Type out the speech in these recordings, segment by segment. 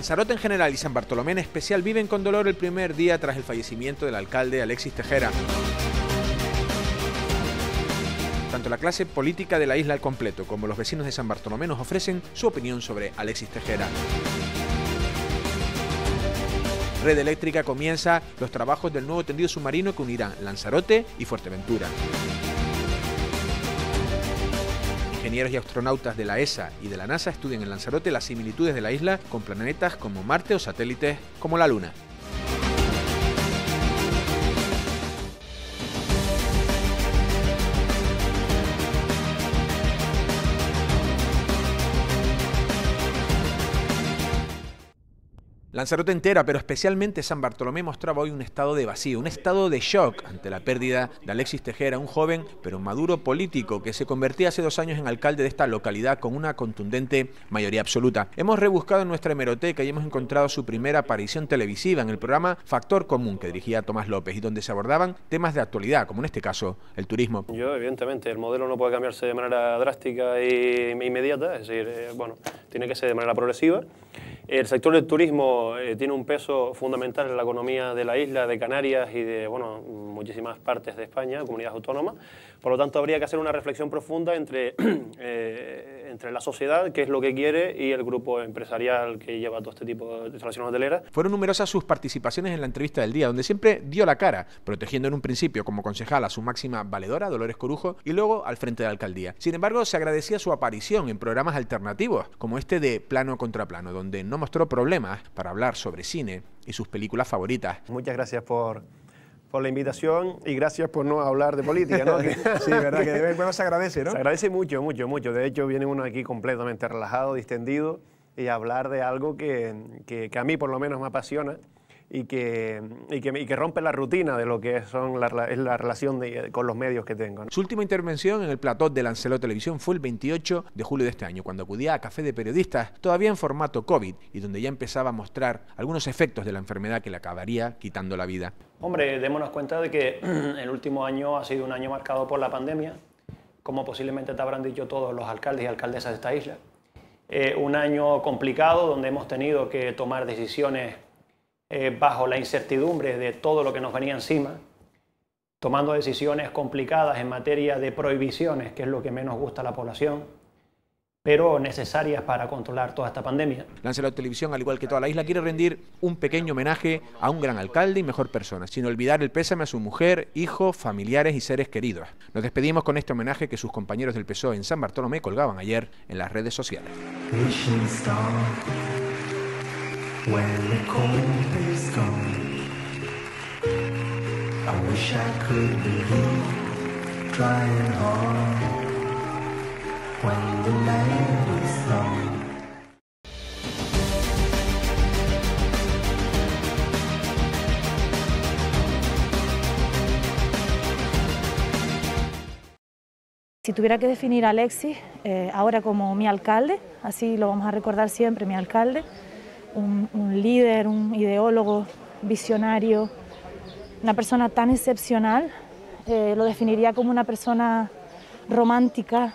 Lanzarote en general y San Bartolomé en especial viven con dolor el primer día tras el fallecimiento del alcalde Alexis Tejera. Tanto la clase política de la isla al completo como los vecinos de San Bartolomé nos ofrecen su opinión sobre Alexis Tejera. Red Eléctrica comienza los trabajos del nuevo tendido submarino que unirá Lanzarote y Fuerteventura. Y astronautas de la ESA y de la NASA estudian en Lanzarote las similitudes de la isla con planetas como Marte o satélites como la Luna. Lanzarote entera, pero especialmente San Bartolomé mostraba hoy un estado de vacío, un estado de shock ante la pérdida de Alexis Tejera, un joven pero maduro político que se convertía hace dos años en alcalde de esta localidad con una contundente mayoría absoluta. Hemos rebuscado en nuestra hemeroteca y hemos encontrado su primera aparición televisiva en el programa Factor Común que dirigía Tomás López y donde se abordaban temas de actualidad, como en este caso el turismo. Yo, evidentemente, el modelo no puede cambiarse de manera drástica e inmediata, es decir, eh, bueno, tiene que ser de manera progresiva. El sector del turismo eh, tiene un peso fundamental en la economía de la isla, de Canarias y de bueno, muchísimas partes de España, comunidades autónomas. Por lo tanto, habría que hacer una reflexión profunda entre, eh, entre la sociedad, qué es lo que quiere, y el grupo empresarial que lleva todo este tipo de instalaciones hoteleras. Fueron numerosas sus participaciones en la entrevista del día, donde siempre dio la cara, protegiendo en un principio como concejal a su máxima valedora, Dolores Corujo, y luego al frente de la alcaldía. Sin embargo, se agradecía su aparición en programas alternativos, como este de Plano contra Plano, donde no mostró problemas para hablar sobre cine y sus películas favoritas. Muchas gracias por por la invitación y gracias por no hablar de política, ¿no? sí, verdad que de vez en cuando se agradece, ¿no? Se agradece mucho, mucho, mucho. De hecho, viene uno aquí completamente relajado, distendido y hablar de algo que, que, que a mí por lo menos me apasiona y que, y que, y que, rompe la rutina de lo que son la, es la relación de, con los medios que tengo. Su última intervención en el plató de Lancelot Televisión fue el 28 de julio de este año, cuando acudía a Café de Periodistas, todavía en formato COVID, y donde ya empezaba a mostrar algunos efectos de la enfermedad que le acabaría quitando la vida. Hombre, démonos cuenta de que el último año ha sido un año marcado por la pandemia, como posiblemente te habrán dicho todos los alcaldes y alcaldesas de esta isla. Eh, un año complicado donde hemos tenido que tomar decisiones eh, bajo la incertidumbre de todo lo que nos venía encima, tomando decisiones complicadas en materia de prohibiciones, que es lo que menos gusta a la población, pero necesarias para controlar toda esta pandemia. Lancelot Televisión, al igual que toda la isla, quiere rendir un pequeño homenaje a un gran alcalde y mejor persona, sin olvidar el pésame a su mujer, hijos, familiares y seres queridos. Nos despedimos con este homenaje que sus compañeros del PSOE en San Bartolomé colgaban ayer en las redes sociales. When the cold is gone. I wish I could believe trying hard when the land is gone. Si tuviera que definir a Alexis eh, ahora como mi alcalde, así lo vamos a recordar siempre, mi alcalde, un, líder, un ideólogo visionario, una persona tan excepcional, eh, lo definiría como una persona romántica,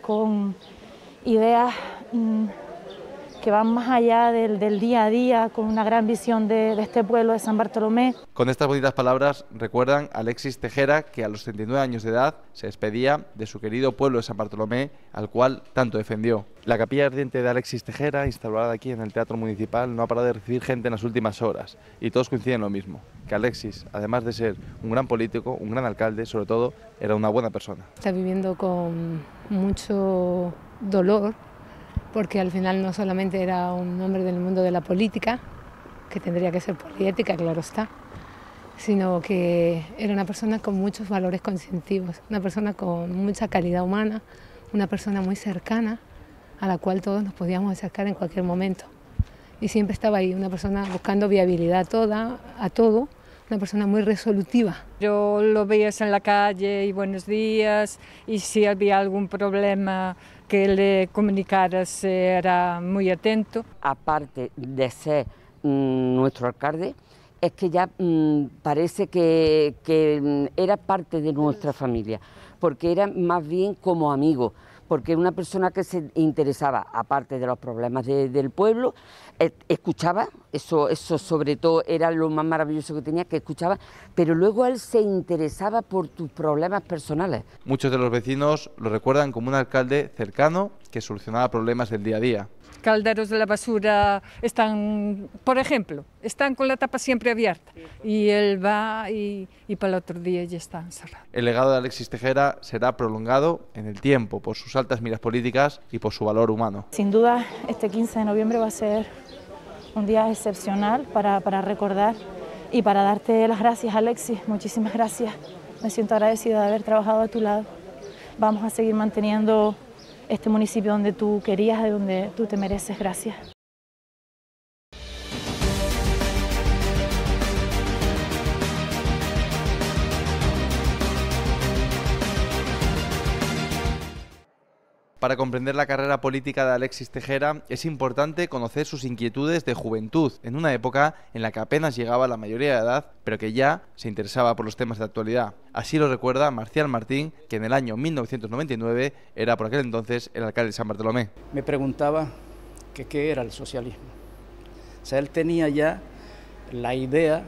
con ideas mm, que van más allá del, día a día, con una gran visión de, este pueblo de San Bartolomé. Con estas bonitas palabras recuerdan a Alexis Tejera, que a los 39 años de edad se despedía de su querido pueblo de San Bartolomé, al cual tanto defendió. La capilla ardiente de Alexis Tejera, instalada aquí en el Teatro Municipal, no ha parado de recibir gente en las últimas horas, y todos coinciden en lo mismo, que Alexis, además de ser un gran político, un gran alcalde, sobre todo, era una buena persona. Está viviendo con mucho dolor porque al final no solamente era un hombre del mundo de la política, que tendría que ser poliética, claro está, sino que era una persona con muchos valores conscientivos, una persona con mucha calidad humana, una persona muy cercana a la cual todos nos podíamos acercar en cualquier momento. Y siempre estaba ahí, una persona buscando viabilidad toda, a todo, una persona muy resolutiva. Yo lo veías en la calle y buenos días, y si había algún problema que le comunicaras era muy atento. Aparte de ser mm, nuestro alcalde, es que ya mm, parece que, mm, era parte de nuestra familia, porque era más bien como amigo, porque una persona que se interesaba, aparte de los problemas del pueblo, eh, escuchaba, eso, eso sobre todo era lo más maravilloso que tenía, que escuchaba, pero luego él se interesaba por tus problemas personales. Muchos de los vecinos lo recuerdan como un alcalde cercano que solucionaba problemas del día a día calderos de la basura están, por ejemplo, están con la tapa siempre abierta y él va y, para el otro día ya están cerrados. El legado de Alexis Tejera será prolongado en el tiempo por sus altas miras políticas y por su valor humano. Sin duda, este 15 de noviembre va a ser un día excepcional para, para recordar y para darte las gracias, Alexis. Muchísimas gracias. Me siento agradecida de haber trabajado a tu lado. Vamos a seguir manteniendo este municipio donde tú querías, de donde tú te mereces. Gracias. Para comprender la carrera política de Alexis Tejera es importante conocer sus inquietudes de juventud, en una época en la que apenas llegaba a la mayoría de edad, pero que ya se interesaba por los temas de actualidad. Así lo recuerda Marcial Martín, que en el año 1999 era por aquel entonces el alcalde de San Bartolomé. Me preguntaba que qué era el socialismo. O sea, él tenía ya la idea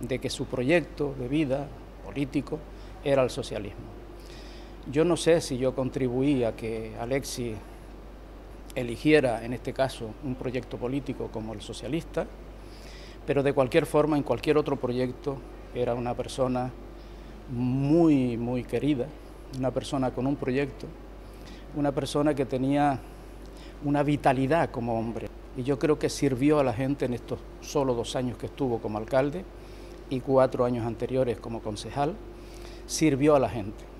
de que su proyecto de vida político era el socialismo. Yo no sé si yo contribuí a que Alexis eligiera, en este caso, un proyecto político como el socialista, pero de cualquier forma, en cualquier otro proyecto, era una persona muy, muy querida, una persona con un proyecto, una persona que tenía una vitalidad como hombre. Y yo creo que sirvió a la gente en estos solo dos años que estuvo como alcalde y cuatro años anteriores como concejal, sirvió a la gente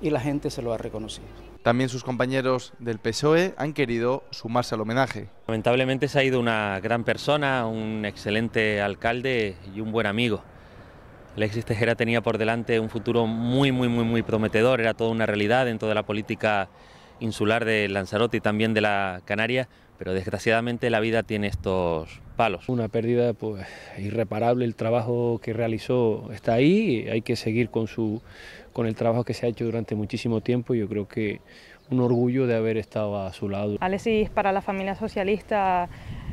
y la gente se lo ha reconocido. También sus compañeros del PSOE han querido sumarse al homenaje. Lamentablemente se ha ido una gran persona, un excelente alcalde y un buen amigo. Alexis Tejera tenía por delante un futuro muy, muy, muy, muy prometedor, era toda una realidad dentro de la política insular de Lanzarote y también de la Canaria, pero desgraciadamente la vida tiene estos palos. Una pérdida pues irreparable, el trabajo que realizó está ahí, hay que seguir con su con el trabajo que se ha hecho durante muchísimo tiempo yo creo que un orgullo de haber estado a su lado. Alexis para la familia socialista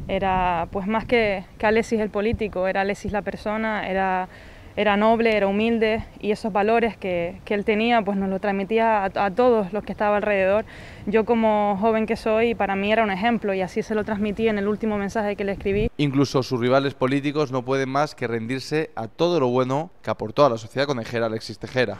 era pues más que, que Alexis el político, era Alexis la persona, era era noble, era humilde y esos valores que, él tenía pues nos lo transmitía a, todos los que estaban alrededor. Yo como joven que soy, para mí era un ejemplo y así se lo transmití en el último mensaje que le escribí. Incluso sus rivales políticos no pueden más que rendirse a todo lo bueno que aportó a la sociedad conejera Alexis Tejera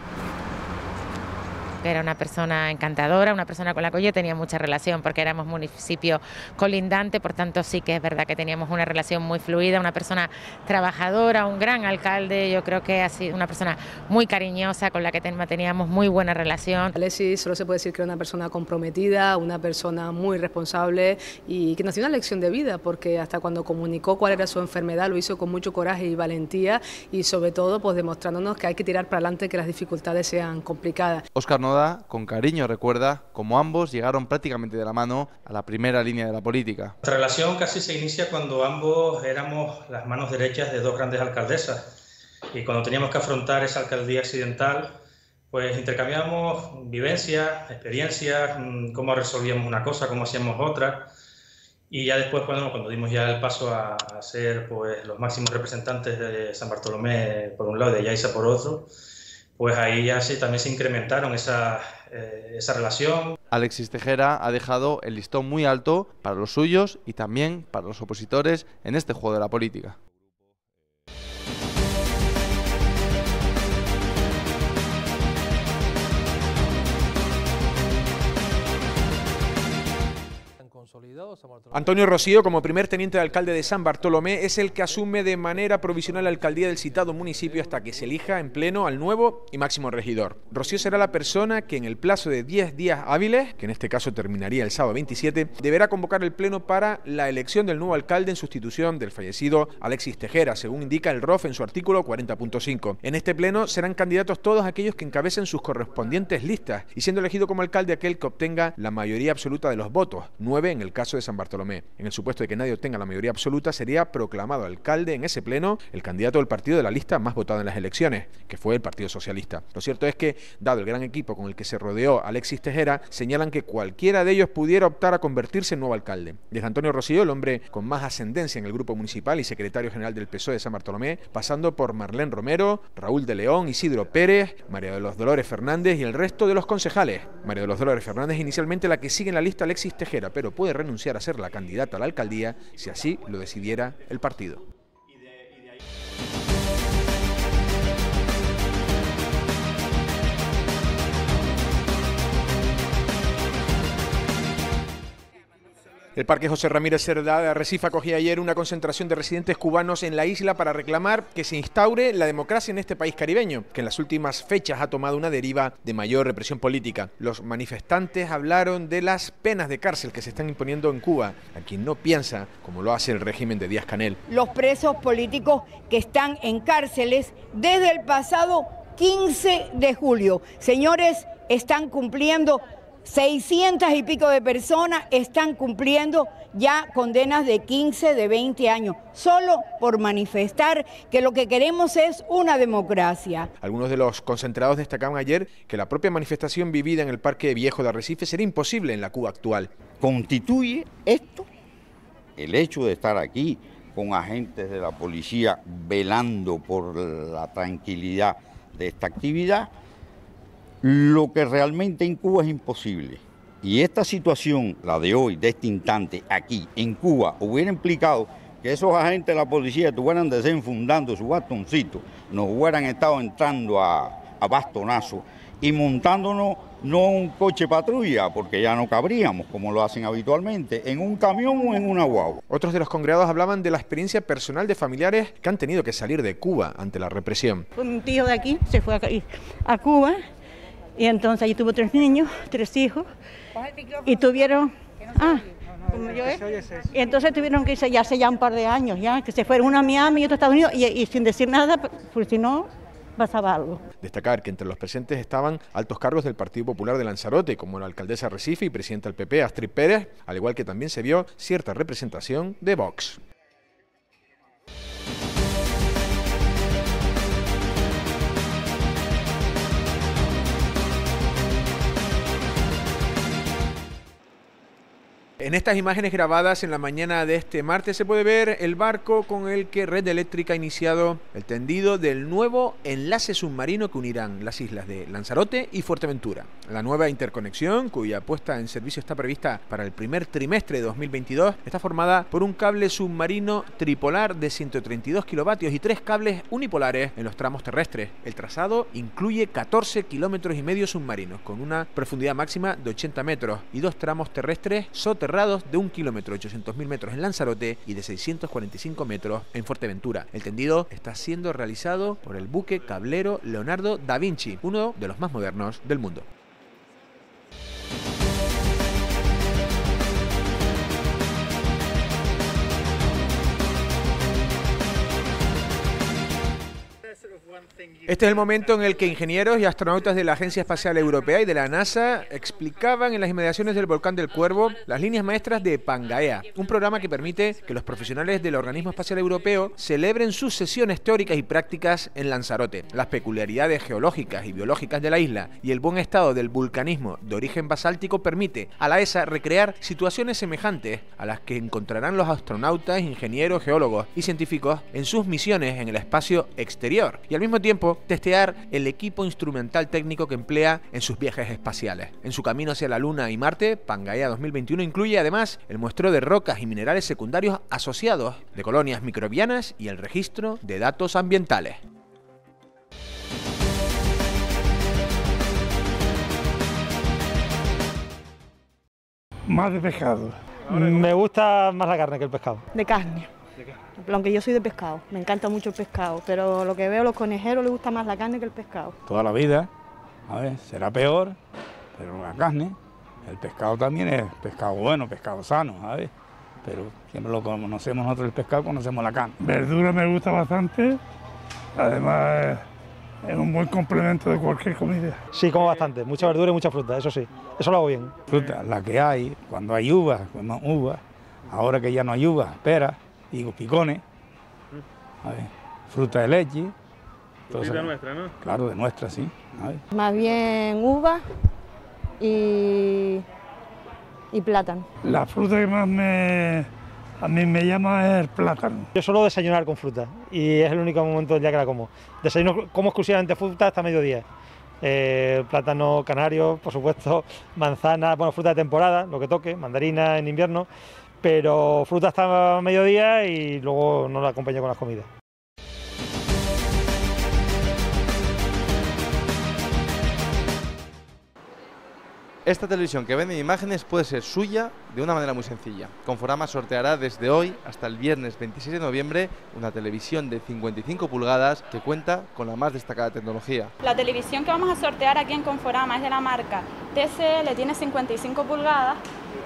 era una persona encantadora, una persona con la que yo tenía mucha relación porque éramos municipio colindante, por tanto sí que es verdad que teníamos una relación muy fluida, una persona trabajadora, un gran alcalde, yo creo que ha sido una persona muy cariñosa con la que teníamos muy buena relación. Alexis solo se puede decir que era una persona comprometida, una persona muy responsable y que nos dio una lección de vida porque hasta cuando comunicó cuál era su enfermedad lo hizo con mucho coraje y valentía y sobre todo pues demostrándonos que hay que tirar para adelante que las dificultades sean complicadas. Oscar con cariño recuerda cómo ambos llegaron prácticamente de la mano a la primera línea de la política. Nuestra relación casi se inicia cuando ambos éramos las manos derechas de dos grandes alcaldesas y cuando teníamos que afrontar esa alcaldía accidental, pues intercambiábamos vivencias, experiencias, mm, cómo resolvíamos una cosa, cómo hacíamos otra. Y ya después, cuando, cuando dimos ya el paso a, ser pues, los máximos representantes de San Bartolomé por un lado y de Yaiza por otro, pues ahí ya sí también se incrementaron esa, eh, esa relación. Alexis Tejera ha dejado el listón muy alto para los suyos y también para los opositores en este juego de la política. Antonio Rocío, como primer teniente de alcalde de San Bartolomé, es el que asume de manera provisional la alcaldía del citado municipio hasta que se elija en pleno al nuevo y máximo regidor. Rocío será la persona que en el plazo de 10 días hábiles, que en este caso terminaría el sábado 27, deberá convocar el pleno para la elección del nuevo alcalde en sustitución del fallecido Alexis Tejera, según indica el ROF en su artículo 40.5. En este pleno serán candidatos todos aquellos que encabecen sus correspondientes listas y siendo elegido como alcalde aquel que obtenga la mayoría absoluta de los votos, nueve en el caso de San Bartolomé. En el supuesto de que nadie obtenga la mayoría absoluta, sería proclamado alcalde en ese pleno el candidato del partido de la lista más votada en las elecciones, que fue el Partido Socialista. Lo cierto es que, dado el gran equipo con el que se rodeó Alexis Tejera, señalan que cualquiera de ellos pudiera optar a convertirse en nuevo alcalde. Desde Antonio Rocío, el hombre con más ascendencia en el grupo municipal y secretario general del PSOE de San Bartolomé, pasando por Marlene Romero, Raúl de León, Isidro Pérez, María de los Dolores Fernández y el resto de los concejales. María de los Dolores Fernández inicialmente la que sigue en la lista Alexis Tejera, pero puede renunciar a ser la candidata a la alcaldía si así lo decidiera el partido. El Parque José Ramírez Cerdá de Arrecife acogía ayer una concentración de residentes cubanos en la isla para reclamar que se instaure la democracia en este país caribeño, que en las últimas fechas ha tomado una deriva de mayor represión política. Los manifestantes hablaron de las penas de cárcel que se están imponiendo en Cuba, a quien no piensa como lo hace el régimen de Díaz Canel. Los presos políticos que están en cárceles desde el pasado 15 de julio. Señores, están cumpliendo 600 y pico de personas están cumpliendo ya condenas de 15, de 20 años, solo por manifestar que lo que queremos es una democracia. Algunos de los concentrados destacaban ayer que la propia manifestación vivida en el Parque Viejo de Arrecife sería imposible en la Cuba actual. Constituye esto, el hecho de estar aquí con agentes de la policía velando por la tranquilidad de esta actividad, lo que realmente en Cuba es imposible. Y esta situación, la de hoy, de este instante, aquí en Cuba, hubiera implicado que esos agentes de la policía estuvieran desenfundando su bastoncito, nos hubieran estado entrando a, a bastonazo y montándonos no un coche patrulla, porque ya no cabríamos, como lo hacen habitualmente, en un camión o en una guagua. Otros de los congregados hablaban de la experiencia personal de familiares que han tenido que salir de Cuba ante la represión. Un tío de aquí se fue a, a Cuba y entonces allí tuvo tres niños, tres hijos, y tuvieron... Ah, como yo, ¿eh? Y entonces tuvieron que irse ya hace ya un par de años, ya, que se fueron uno a Miami y otro a Estados Unidos, y, y sin decir nada, porque si no, pasaba algo. Destacar que entre los presentes estaban altos cargos del Partido Popular de Lanzarote, como la alcaldesa Recife y presidenta del PP, Astrid Pérez, al igual que también se vio cierta representación de Vox. En estas imágenes grabadas en la mañana de este martes se puede ver el barco con el que Red Eléctrica ha iniciado el tendido del nuevo enlace submarino que unirán las islas de Lanzarote y Fuerteventura. La nueva interconexión, cuya puesta en servicio está prevista para el primer trimestre de 2022, está formada por un cable submarino tripolar de 132 kilovatios y tres cables unipolares en los tramos terrestres. El trazado incluye 14 kilómetros y medio submarinos con una profundidad máxima de 80 metros y dos tramos terrestres de un kilómetro 800 mil metros en Lanzarote y de 645 metros en Fuerteventura. El tendido está siendo realizado por el buque cablero Leonardo da Vinci, uno de los más modernos del mundo. Este es el momento en el que ingenieros y astronautas de la Agencia Espacial Europea y de la NASA explicaban en las inmediaciones del volcán del Cuervo las líneas maestras de Pangaea, un programa que permite que los profesionales del Organismo Espacial Europeo celebren sus sesiones teóricas y prácticas en Lanzarote. Las peculiaridades geológicas y biológicas de la isla y el buen estado del vulcanismo de origen basáltico permite a la ESA recrear situaciones semejantes a las que encontrarán los astronautas, ingenieros, geólogos y científicos en sus misiones en el espacio exterior y al mismo tiempo testear el equipo instrumental técnico que emplea en sus viajes espaciales. En su camino hacia la Luna y Marte, Pangaea 2021 incluye además el muestreo de rocas y minerales secundarios asociados de colonias microbianas y el registro de datos ambientales. Más de pescado. Me gusta más la carne que el pescado. De carne. Aunque yo soy de pescado, me encanta mucho el pescado, pero lo que veo a los conejeros les gusta más la carne que el pescado. Toda la vida, a ver, será peor, pero la carne, el pescado también es pescado bueno, pescado sano, ¿sabes? Pero siempre lo conocemos nosotros el pescado, conocemos la carne. Verdura me gusta bastante, además es un buen complemento de cualquier comida. Sí, como bastante, mucha verdura y mucha fruta, eso sí, eso lo hago bien. Fruta, la que hay, cuando hay uvas, cuando uvas, Ahora que ya no hay uvas, peras, higos picones, a ver, fruta de leche. Fruta eso. nuestra, ¿no? Claro, de nuestra, sí. a ver. Más bien uva y, y plátano. La fruta que más me, a mí me llama es el plátano. Yo suelo desayunar con fruta y es el único momento del día que la como. Desayuno como exclusivamente fruta hasta mediodía. Eh, plátano canario, por supuesto, manzana, bueno, fruta de temporada, lo que toque, mandarina en invierno, pero fruta hasta mediodía y luego no la acompaño con las comidas. Esta televisión que vende en imágenes puede ser suya de una manera muy sencilla. Conforama sorteará desde hoy hasta el viernes 26 de noviembre una televisión de 55 pulgadas que cuenta con la más destacada tecnología. La televisión que vamos a sortear aquí en Conforama es de la marca TCL, tiene 55 pulgadas,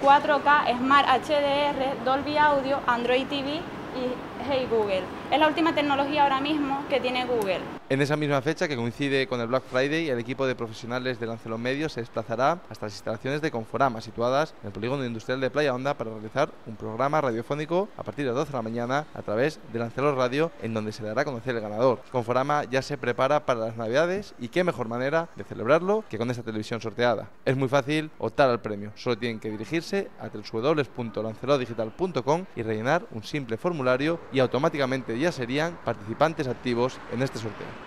4K, Smart HDR, Dolby Audio, Android TV y Hey Google. Es la última tecnología ahora mismo que tiene Google. En esa misma fecha, que coincide con el Black Friday, el equipo de profesionales de Lancelot Medios se desplazará hasta las instalaciones de Conforama, situadas en el polígono industrial de Playa Honda, para realizar un programa radiofónico a partir de las 12 de la mañana a través de Lancelot Radio, en donde se dará a conocer el ganador. Conforama ya se prepara para las Navidades y qué mejor manera de celebrarlo que con esta televisión sorteada. Es muy fácil optar al premio, solo tienen que dirigirse a www.lancelotdigital.com y rellenar un simple formulario y automáticamente ya serían participantes activos en este sorteo.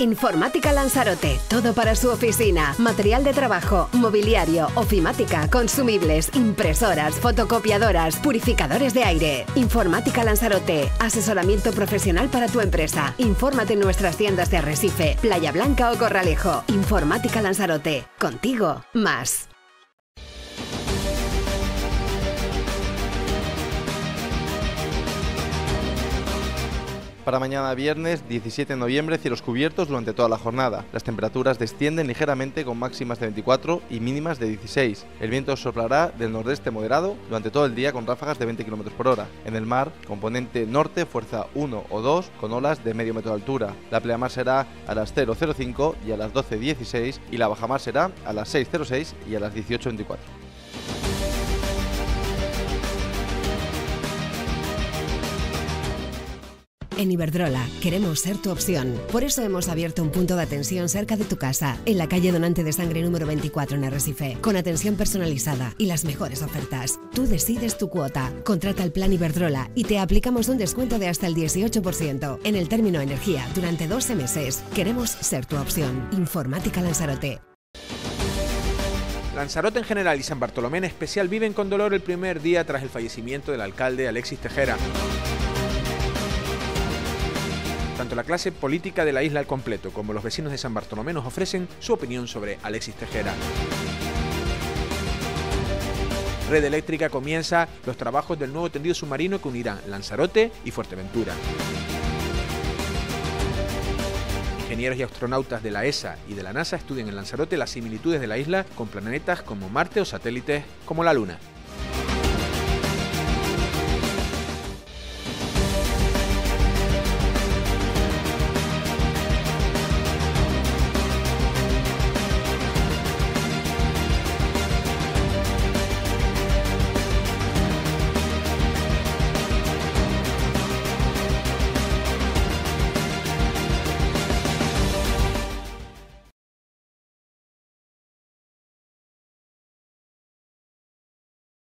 Informática Lanzarote, todo para su oficina, material de trabajo, mobiliario, ofimática, consumibles, impresoras, fotocopiadoras, purificadores de aire. Informática Lanzarote, asesoramiento profesional para tu empresa. Infórmate en nuestras tiendas de Arrecife, Playa Blanca o Corralejo. Informática Lanzarote, contigo más. Para mañana viernes 17 de noviembre, cielos cubiertos durante toda la jornada. Las temperaturas descienden ligeramente con máximas de 24 y mínimas de 16. El viento soplará del nordeste moderado durante todo el día con ráfagas de 20 km por hora. En el mar, componente norte, fuerza 1 o 2 con olas de medio metro de altura. La pleamar será a las 0.05 y a las 12.16 y la bajamar será a las 6.06 y a las 18.24. En Iberdrola queremos ser tu opción. Por eso hemos abierto un punto de atención cerca de tu casa, en la calle Donante de Sangre número 24 en Arrecife, con atención personalizada y las mejores ofertas. Tú decides tu cuota. Contrata el plan Iberdrola y te aplicamos un descuento de hasta el 18% en el término energía durante 12 meses. Queremos ser tu opción. Informática Lanzarote. Lanzarote en general y San Bartolomé en especial viven con dolor el primer día tras el fallecimiento del alcalde Alexis Tejera. La clase política de la isla al completo como los vecinos de San Bartolomé nos ofrecen su opinión sobre Alexis Tejera. Red Eléctrica comienza los trabajos del nuevo tendido submarino que unirá Lanzarote y Fuerteventura. Ingenieros y astronautas de la ESA y de la NASA estudian en Lanzarote las similitudes de la isla con planetas como Marte o satélites como la Luna.